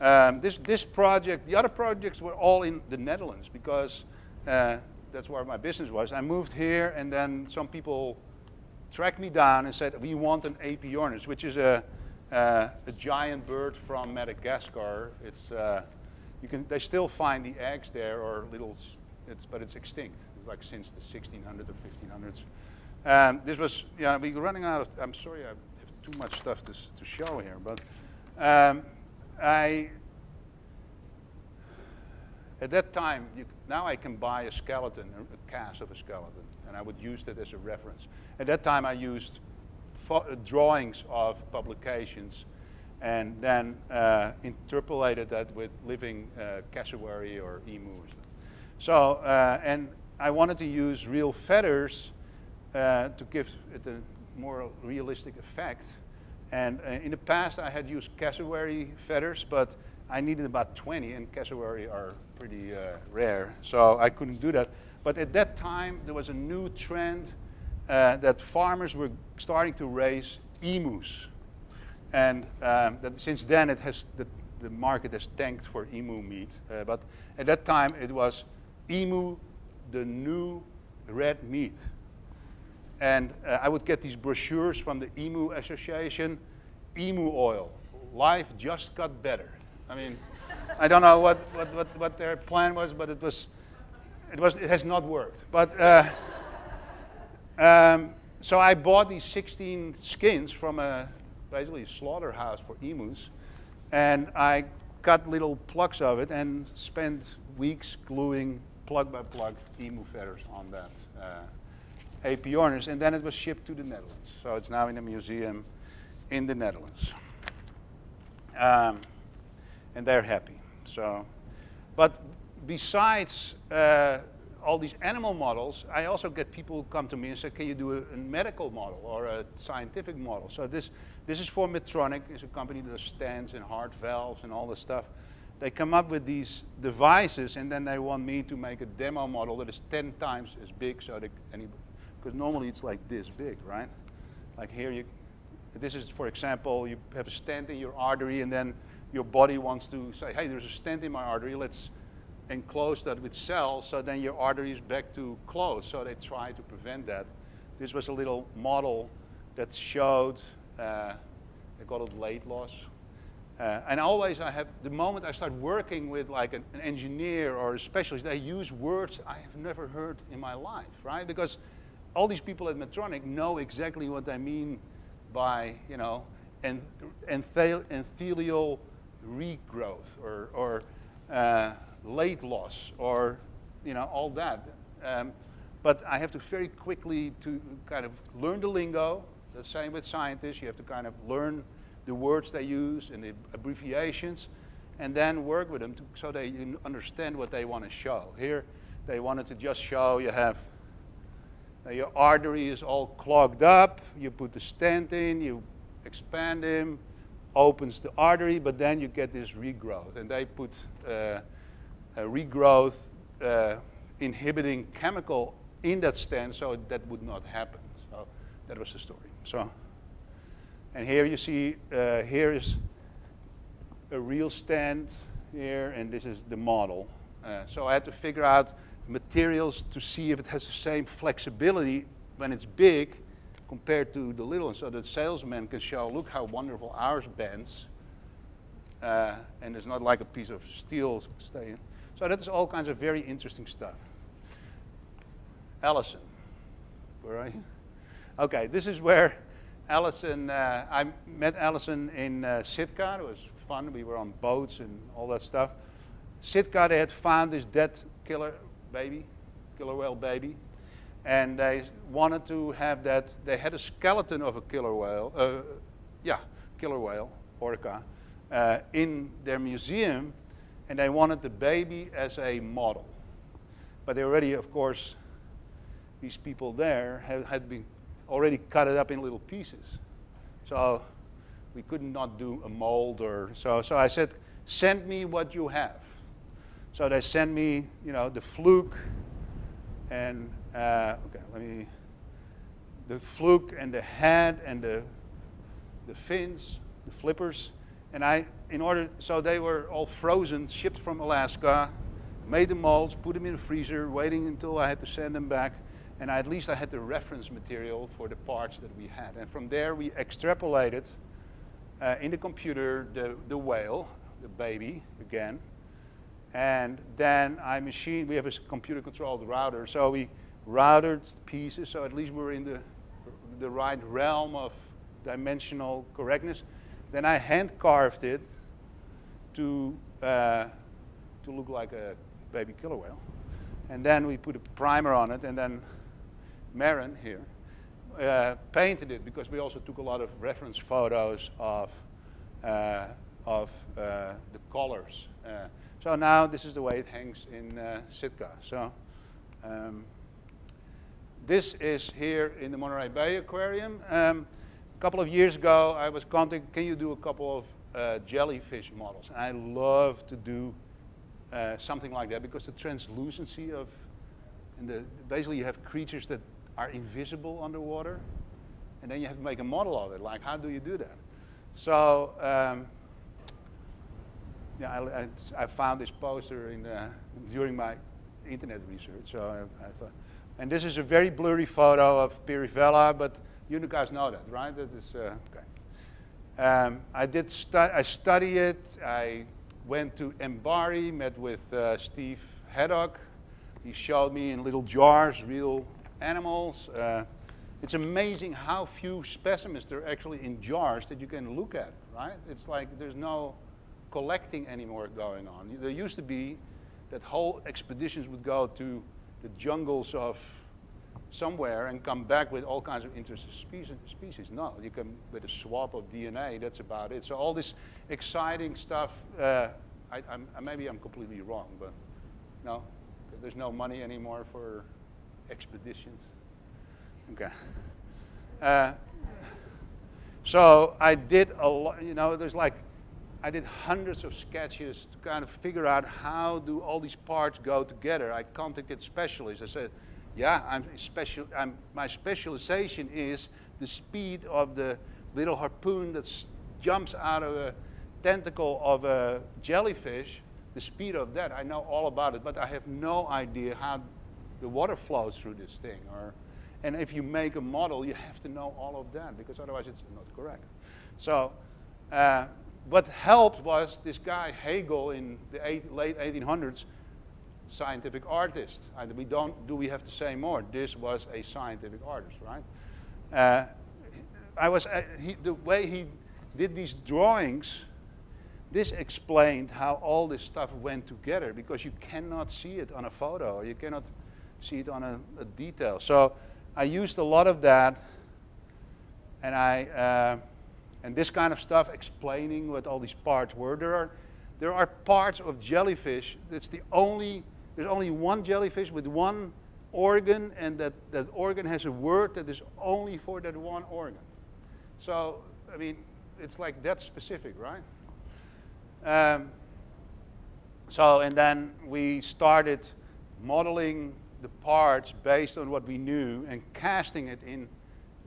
Um, this, this project, the other projects were all in the Netherlands because uh, that's where my business was. I moved here and then some people tracked me down and said, we want an Aepyornis, which is a, uh, a giant bird from Madagascar. It's, uh, you can, they still find the eggs there or little it's, but it's extinct. It's like since the 1600s or 1500s. Um, this was, yeah, we're running out of, I'm sorry I have too much stuff to, to show here, but um, I, at that time, you, now I can buy a skeleton, a cast of a skeleton, and I would use that as a reference. At that time, I used drawings of publications and then uh, interpolated that with living uh, cassowary or emus. So, uh, and I wanted to use real feathers uh, to give it a more realistic effect. And uh, in the past, I had used cassowary feathers, but I needed about 20, and cassowary are pretty uh, rare, so I couldn't do that. But at that time, there was a new trend uh, that farmers were starting to raise emus. And um, that since then, it has, the, the market has tanked for emu meat. Uh, but at that time, it was emu, the new red meat. And uh, I would get these brochures from the Emu Association, emu oil, life just got better. I mean, I don't know what, what, what, what, their plan was, but it was, it was, it has not worked. But, uh, um, so I bought these 16 skins from a, basically a slaughterhouse for emus, and I cut little plugs of it and spent weeks gluing plug by plug emu feathers on that uh, and then it was shipped to the Netherlands. So it's now in a museum in the Netherlands. Um, and they're happy. So, but besides uh, all these animal models, I also get people who come to me and say, can you do a, a, medical model or a scientific model? So this, this is for Medtronic. It's a company that does stents and heart valves and all this stuff they come up with these devices and then they want me to make a demo model that is 10 times as big so that because normally it's like this big, right? Like here you, this is for example, you have a stent in your artery and then your body wants to say, hey, there's a stent in my artery, let's enclose that with cells so then your artery is back to closed. So they try to prevent that. This was a little model that showed, uh, they call it late loss, uh, and always I have, the moment I start working with like an, an, engineer or a specialist, they use words I have never heard in my life, right? Because all these people at Medtronic know exactly what I mean by, you know, and th enthelial regrowth or, or uh, late loss or, you know, all that. Um, but I have to very quickly to kind of learn the lingo. The same with scientists. You have to kind of learn the words they use and the abbreviations. and then work with them to, so they understand what they want to show. Here, they wanted to just show you have uh, your artery is all clogged up. You put the stent in, you expand him, opens the artery, but then you get this regrowth. And they put uh, regrowth uh, inhibiting chemical in that stent so that would not happen. So that was the story. So, and here you see, uh, here is a real stent here, and this is the model. Uh, so I had to figure out materials to see if it has the same flexibility when it's big compared to the little one, so that salesman can show, look how wonderful ours bends, uh, and it's not like a piece of steel staying. So that is all kinds of very interesting stuff. Allison, where are you? Okay, this is where Allison, uh, I met Allison in uh, Sitka. It was fun. We were on boats and all that stuff. Sitka, they had found this dead killer baby, killer whale baby, and they wanted to have that. They had a skeleton of a killer whale, uh, yeah, killer whale, orca, uh, in their museum, and they wanted the baby as a model. But they already, of course, these people there had, had been already cut it up in little pieces. So we could not do a mold or so. So I said, send me what you have. So they sent me, you know, the fluke and, uh, okay, let me, the fluke and the head and the, the fins, the flippers. And I, in order, so they were all frozen, shipped from Alaska, made the molds, put them in the freezer, waiting until I had to send them back. And I, at least I had the reference material for the parts that we had. And from there we extrapolated uh, in the computer the, the whale, the baby, again, and then I machine, we have a computer controlled router, so we routed pieces, so at least we're in the, the right realm of dimensional correctness. Then I hand carved it to, uh, to look like a baby killer whale. And then we put a primer on it, and then Marin here uh, painted it because we also took a lot of reference photos of, uh, of uh, the colors. Uh, so now this is the way it hangs in uh, Sitka. So um, this is here in the Monterey Bay Aquarium. Um, couple of years ago, I was contacted, can you do a couple of uh, jellyfish models? And I love to do uh, something like that because the translucency of, and the, basically you have creatures that are invisible underwater, and then you have to make a model of it. Like, how do you do that? So um, yeah, I, I, I, found this poster in, uh, during my internet research. So I, and this is a very blurry photo of Periphylla, but you guys know that, right? That is uh, okay. Um, I did stu I study it. I went to MBARI, met with uh, Steve Haddock. He showed me in little jars real animals. Uh, it's amazing how few specimens there are actually in jars that you can look at, right? It's like there's no collecting anymore going on. There used to be that whole expeditions would go to the jungles of somewhere and come back with all kinds of interesting species. No, you can with a swab of DNA, that's about it. So all this exciting stuff, uh, I, I'm, maybe I'm completely wrong, but no, there's no money anymore for expeditions. Okay. Uh, so I did a lot, you know, there's like I did hundreds of sketches to kind of figure out how do all these parts go together. I contacted specialists. I said, yeah, I'm special, I'm, my specialization is the speed of the little harpoon that jumps out of a tentacle of a jellyfish, the speed of that. I know all about it, but I have no idea how the water flows through this thing. Or, and if you make a model, you have to know all of that because otherwise it's not correct. So uh, what helped was this guy Haeckel in the eight, late 1800s, scientific artist. And we don't, do we have to say more? This was a scientific artist, right? Uh, I was, uh, he, the way he did these drawings, this explained how all this stuff went together because you cannot see it on a photo. You cannot see it on a, a detail. So I used a lot of that and I, uh, and this kind of stuff, explaining what all these parts were. There are, there are parts of jellyfish. It's the only. There's only one jellyfish with one organ, and that, that organ has a word that is only for that one organ. So, I mean, it's like that specific, right? Um, so, and then we started modeling the parts based on what we knew and casting it in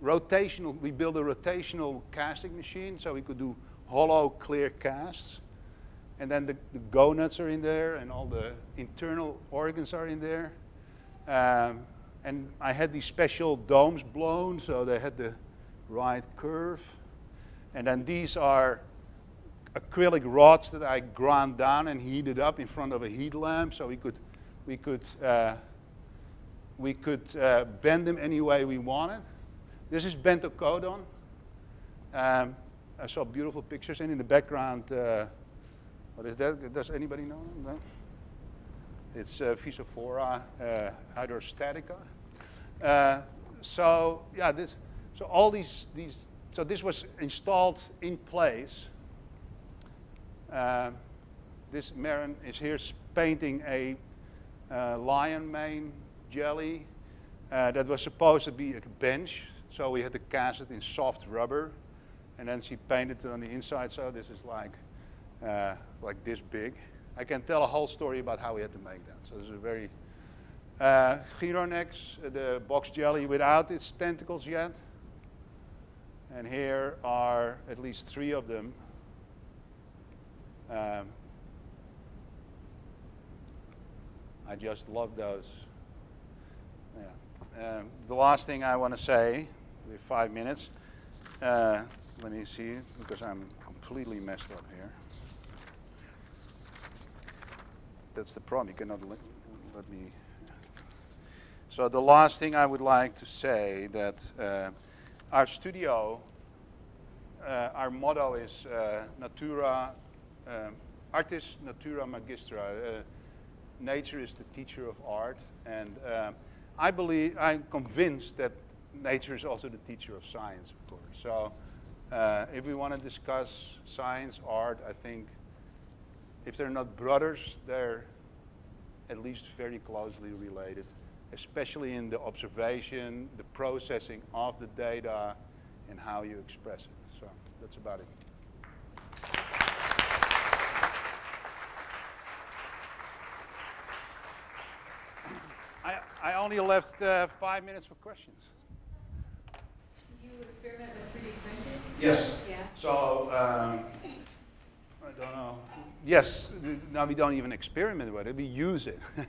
rotational. We built a rotational casting machine so we could do hollow, clear casts. And then the, the gonads are in there and all the internal organs are in there. Um, and I had these special domes blown so they had the right curve. And then these are acrylic rods that I ground down and heated up in front of a heat lamp so we could, we could, uh, we could uh, bend them any way we wanted. This is bentocodon. Um, I saw beautiful pictures and in the background, uh, what is that? Does anybody know? No? It's uh, Physophora uh, hydrostatica. Uh, so yeah, this, so all these, these, so this was installed in place. Uh, this Maren is here painting a uh, lion mane jelly uh, that was supposed to be a bench. So we had to cast it in soft rubber, and then she painted it on the inside. So this is like uh, like this big. I can tell a whole story about how we had to make that. So this is a very uh, Chironex, uh, the box jelly without its tentacles yet. And here are at least three of them. Um, I just love those. Yeah. Um, the last thing I want to say, we have five minutes. Uh, let me see, because I'm completely messed up here. That's the problem. You cannot let, let me. So the last thing I would like to say that uh, our studio, uh, our motto is uh, Natura, um, Artis Natura Magistra. Uh, nature is the teacher of art, and um, I believe I'm convinced that nature is also the teacher of science, of course. So uh, if we want to discuss science, art, I think if they're not brothers, they're at least very closely related, especially in the observation, the processing of the data, and how you express it. So that's about it. I, I only left uh, five minutes for questions. Do you experiment with 3D printed? Yes. Yeah. So, um, I don't know. Yes, now we don't even experiment with it, we use it.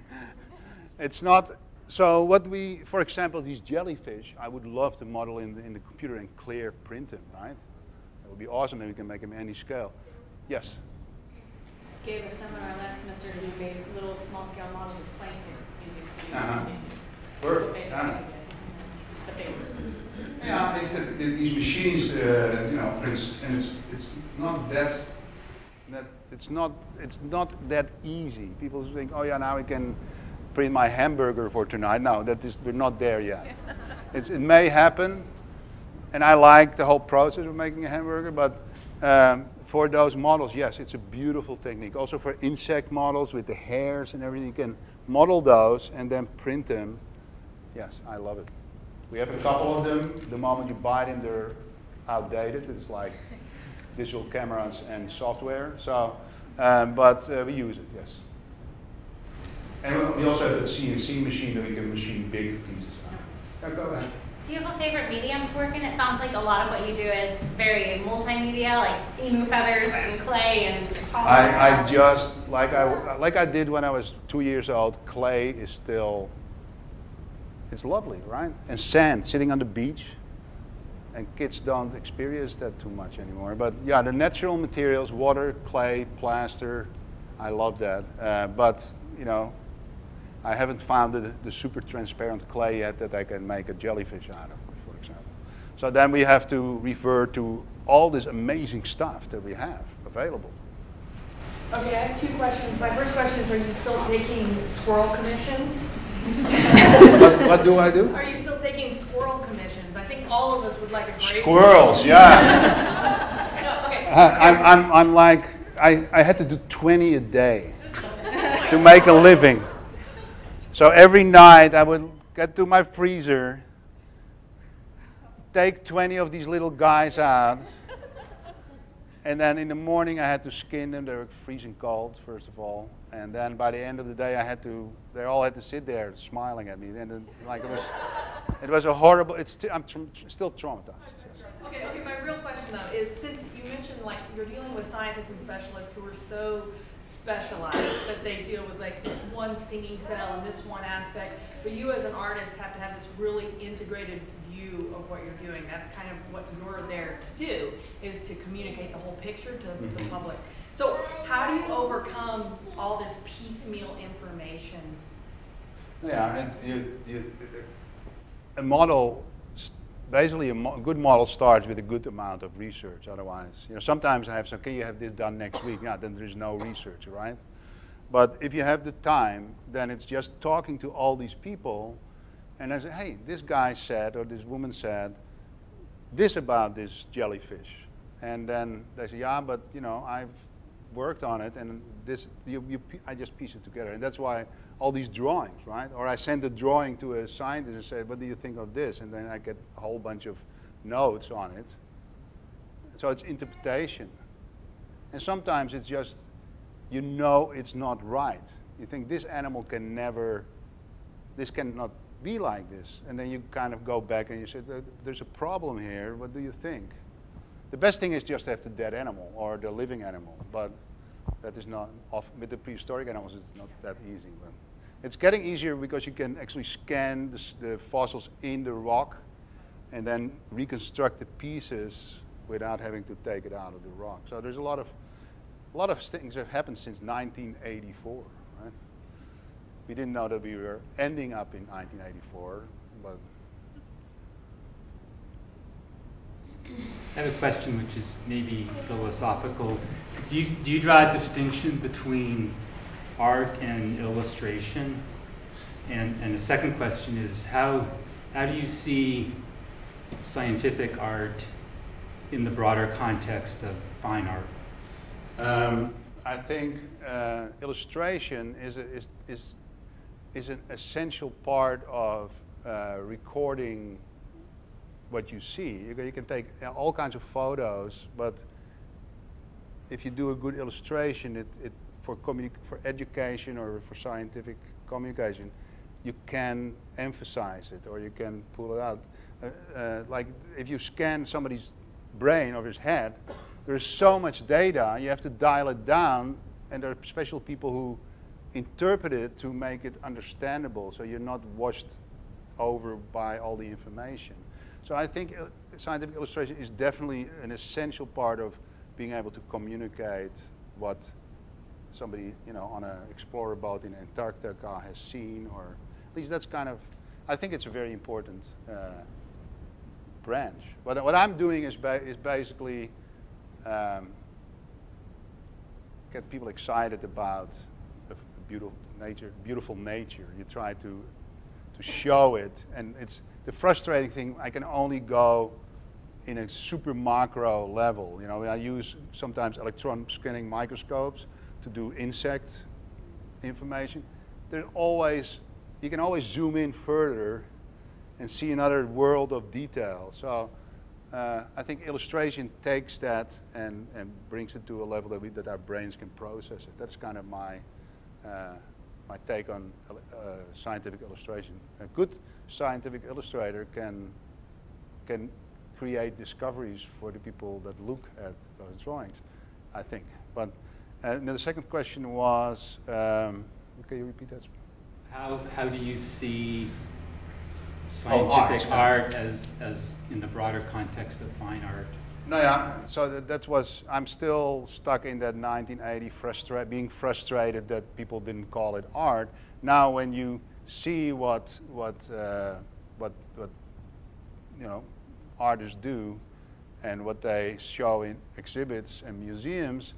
it's not, so what we, for example, these jellyfish, I would love to model in the, in the computer and clear print them, right? That would be awesome if we can make them any scale. Yes? Gave a seminar last semester and we made little small scale models of plankton using 3D Uh-huh. printing. Perfect. They-. But they were, Yeah, these machines, uh, you know, it's, and it's, it's not that, that, it's not, it's not that easy. People think, oh yeah, now I can print my hamburger for tonight. No, that is, we're not there yet. it's, it may happen, and I like the whole process of making a hamburger, but um, for those models, yes, it's a beautiful technique. Also for insect models with the hairs and everything, you can model those and then print them. Yes, I love it. We have a couple of them. The moment you buy them, they're outdated. It's like digital cameras and software. So, um, but uh, we use it, yes. And we also have the CNC machine that we can machine big pieces. Yeah, go ahead. Do you have a favorite medium to work in? It sounds like a lot of what you do is very multimedia, like emu feathers and clay and. I, I just like I like I did when I was two years old. Clay is still it's lovely, right? And sand, sitting on the beach, and kids don't experience that too much anymore. But yeah, the natural materials, water, clay, plaster, I love that. Uh, but you know, I haven't found the, the super transparent clay yet that I can make a jellyfish out of, for example. So then we have to refer to all this amazing stuff that we have available. Okay, I have two questions. My first question is, are you still taking squirrel commissions? what, what do I do? Are you still taking squirrel commissions? I think all of us would like a Squirrels, yeah. No, okay. Uh, I'm, I'm, I'm like, I, I had to do 20 a day to make a living. So every night I would get to my freezer, take 20 of these little guys out, and then in the morning I had to skin them. They were freezing cold, first of all. And then by the end of the day I had to, they all had to sit there smiling at me. And then, like it was, it was a horrible, it's, sti- I'm still traumatized. Okay, okay, my real question though is, since you mentioned like you're dealing with scientists and specialists who are so specialized that they deal with like this one stinging cell and this one aspect, but you as an artist have to have this really integrated view of what you're doing. That's kind of what you're there to do, is to communicate the whole picture to the Mhm. public. So how do you overcome all this piecemeal information? Yeah, and you, you, a model, basically a, good model starts with a good amount of research. Otherwise, you know, sometimes I have some, can you have this done next week? Yeah, then there's no research, right? But if you have the time, then it's just talking to all these people, and I say, hey, this guy said or this woman said this about this jellyfish, and then they say, yeah, but you know, I've worked on it, and this, you, you, I just piece it together, and that's why all these drawings, right? Or I send a drawing to a scientist and say, what do you think of this? And then I get a whole bunch of notes on it. So it's interpretation. And sometimes it's just, you know it's not right. You think this animal can never, this cannot be like this. And then you kind of go back and you say, there's a problem here, what do you think? The best thing is just to have the dead animal or the living animal, but that is not, off, with the prehistoric animals it's not that easy. But it's getting easier because you can actually scan the, the fossils in the rock and then reconstruct the pieces without having to take it out of the rock. So there's a lot of, a lot of things that have happened since 1984, right? We didn't know that we were ending up in 1984, but I have a question which is maybe philosophical. Do you, do you draw a distinction between art and illustration? And, and the second question is how, how do you see scientific art in the broader context of fine art? Um, I think uh, illustration is, a, is, is, is an essential part of uh, recording what you see. You, can- you can take uh, all kinds of photos, but if you do a good illustration, it, it for, for education or for scientific communication, you can emphasize it or you can pull it out. Uh, uh, like if you scan somebody's brain or his head, there's so much data, you have to dial it down, and there are special people who interpret it to make it understandable, so you're not washed over by all the information. So I think uh, scientific illustration is definitely an essential part of being able to communicate what somebody, you know, on an explorer boat in Antarctica has seen, or at least that's kind of, I think it's a very important uh, branch. What, what I'm doing is, ba- is basically um, get people excited about beautiful nature, beautiful nature. You try to to show it, and it's the frustrating thing. I can only go in a super macro level. You know, I use sometimes electron scanning microscopes to do insect information. There's always you can always zoom in further and see another world of detail. So uh, I think illustration takes that and, and brings it to a level that, we, that our brains can process it. That's kind of my, uh, my take on uh, scientific illustration. A good scientific illustrator can, can create discoveries for the people that look at those drawings, I think. But and then the second question was, um, can you repeat that? How, how do you see Oh, art. scientific art as, as in the broader context of fine art? No, yeah. So that, that was. I'm still stuck in that 1980 frustra- being frustrated that people didn't call it art. Now, when you see what what uh, what what you know artists do and what they show in exhibits and museums,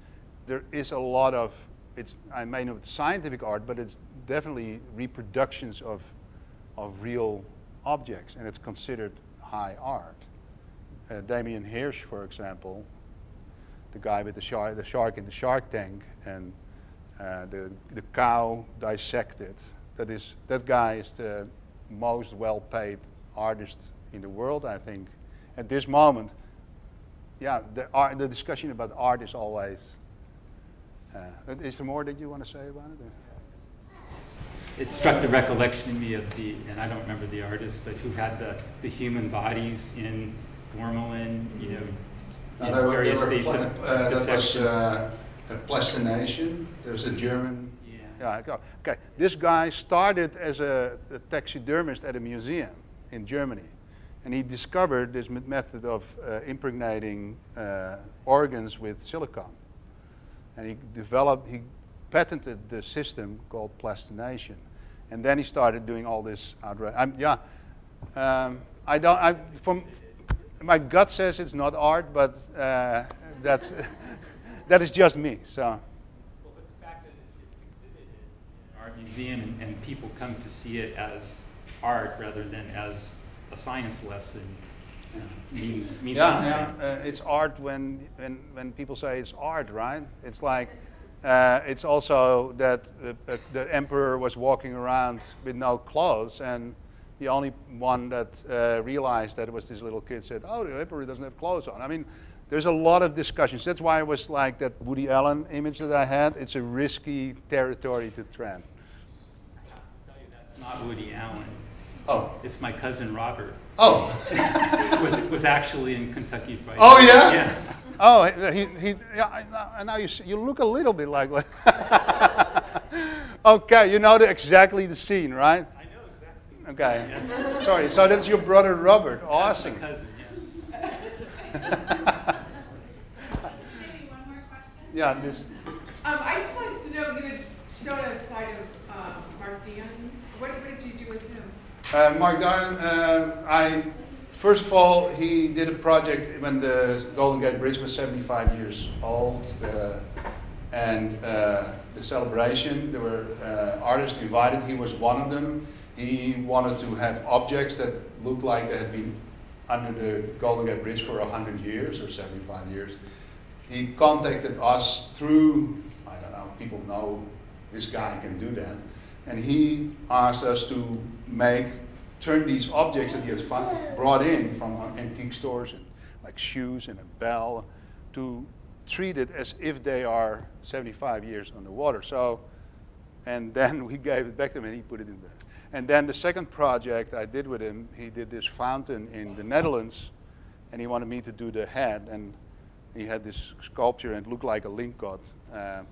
there is a lot of it's. I may not scientific art, but it's definitely reproductions of of real objects, and it's considered high art uh, Damien Hirst, for example, the guy with the shark, the shark in the shark tank, and uh, the the cow dissected. That is that guy is the most well-paid artist in the world, I think. At this moment, yeah, the art, the discussion about art is always. Uh, is there more that you want to say about it? or? It struck the recollection in me of the, and I don't remember the artist, but who had the, the human bodies in formalin, you know, No, in they were, they were states pla- of uh, that was uh, a plastination. There was a German. Yeah. Yeah. Okay. This guy started as a, a taxidermist at a museum in Germany, and he discovered this method of uh, impregnating uh, organs with silicone, and he developed. He patented the system called plastination, and then he started doing all this outra- I'm, yeah. Um, I don't. I, from my gut says it's not art, but uh, that's that is just me. So Well, but the fact that it's exhibited in an art museum and, and people come to see it as art rather than as a science lesson means, means yeah, something. yeah. Uh, it's art when, when when people say it's art, right? It's like uh, it's also that uh, uh, the emperor was walking around with no clothes and. The only one that uh, realized that it was this little kid said, "Oh, the emperor doesn't have clothes on." I mean, there's a lot of discussions. That's why it was like that Woody Allen image that I had. It's a risky territory to tread. It's not Woody Allen. Oh. It's my cousin Robert. Oh. was, was actually in Kentucky Fried Oh, yeah? Yeah. Oh, he, he, yeah, now- and now you, see, you look a little bit like. okay, you know the, exactly the scene, right? I know exactly. Okay. Yes. Sorry, so that's your brother Robert. Awesome. cousin, yeah. Maybe one more question? yeah, this. Um, I just wanted to know, you had shown a side of um, Mark Dion. What, what did you do with him? Uh, Mark Dion, uh, I first of all, he did a project when the Golden Gate Bridge was 75 years old, uh, and uh, the celebration. There were uh, artists invited. He was one of them. He wanted to have objects that looked like they had been under the Golden Gate Bridge for 100 years or 75 years. He contacted us through, I don't know, people know this guy can do that. And he asked us to make, turn these objects that he has brought in from antique stores, and like shoes and a bell, to treat it as if they are 75 years underwater. So, and then we gave it back to him and he put it in there. And then the second project I did with him, he did this fountain in the Netherlands, and he wanted me to do the head, and he had this sculpture and it looked like a lingcod. Uh,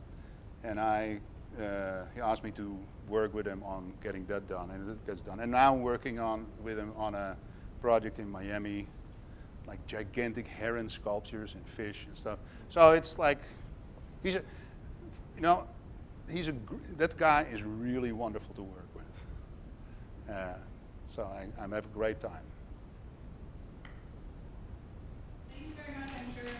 and I, uh, he asked me to work with them on getting that done, and it gets done. And now I'm working on with them on a project in Miami, like gigantic heron sculptures and fish and stuff. So it's like, he's, a, you know, he's a that guy is really wonderful to work with. Uh, so I, I'm have a great time. Thanks very much, Andrew.